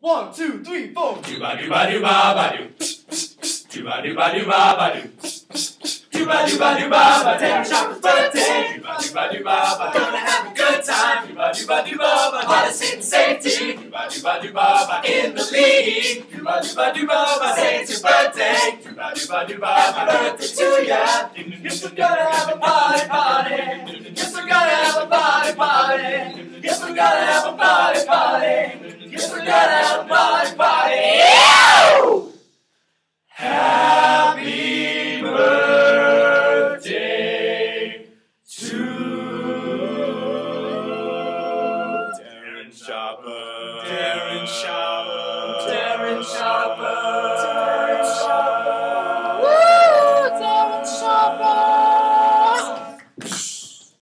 One, two, three, four. Dooba dooba dooba ba doo. Dooba dooba dooba ba doo. Dooba dooba dooba ba Darren Sharper's birthday. Dooba dooba dooba ba Gonna have a good time. Dooba dooba dooba ba Policy and safety. Dooba dooba dooba ba In the league. Dooba dooba dooba ba Say it's your birthday. Dooba dooba dooba ba Happy birthday to ya. Yes, we're gonna have a party party. Yes, we're gonna have a party party. Yes, we're gonna have a party party. Darren Sharper. Darren Sharper. Darren Sharper.